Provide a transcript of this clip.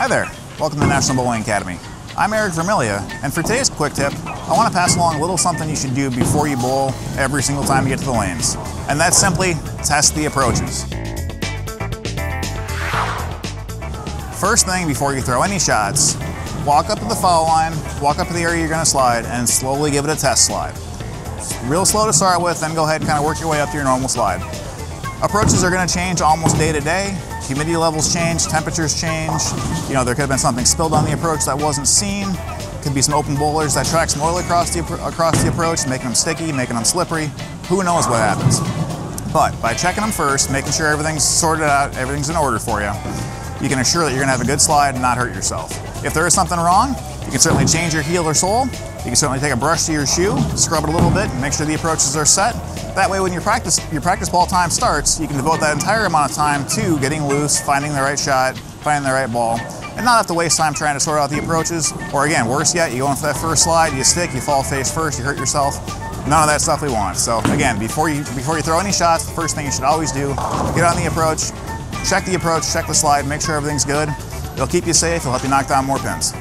Hi there, welcome to the National Bowling Academy. I'm Erik Vermilyea, and for today's quick tip, I want to pass along a little something you should do before you bowl every single time you get to the lanes. And that's simply test the approaches. First thing before you throw any shots, walk up to the foul line, walk up to the area you're going to slide, and slowly give it a test slide. real slow to start with, then go ahead and kind of work your way up to your normal slide. Approaches are going to change almost day to day. Humidity levels change, temperatures change. You know, there could have been something spilled on the approach that wasn't seen. Could be some open bowlers that track some oil across the, across the approach, making them sticky, making them slippery. Who knows what happens? But by checking them first, making sure everything's sorted out, everything's in order for you, you can assure that you're gonna have a good slide and not hurt yourself. If there is something wrong, you can certainly change your heel or sole. You can certainly take a brush to your shoe, scrub it a little bit, and make sure the approaches are set. That way, when your practice your practice ball time starts, you can devote that entire amount of time to getting loose, finding the right shot, finding the right ball, and not have to waste time trying to sort out the approaches. Or again, worse yet, you go into that first slide, you stick, you fall face first, you hurt yourself. None of that stuff we want. So again, before you before you throw any shots, the first thing you should always do, get on the approach, check the approach, check the slide, make sure everything's good. It'll keep you safe, it'll help you knock down more pins.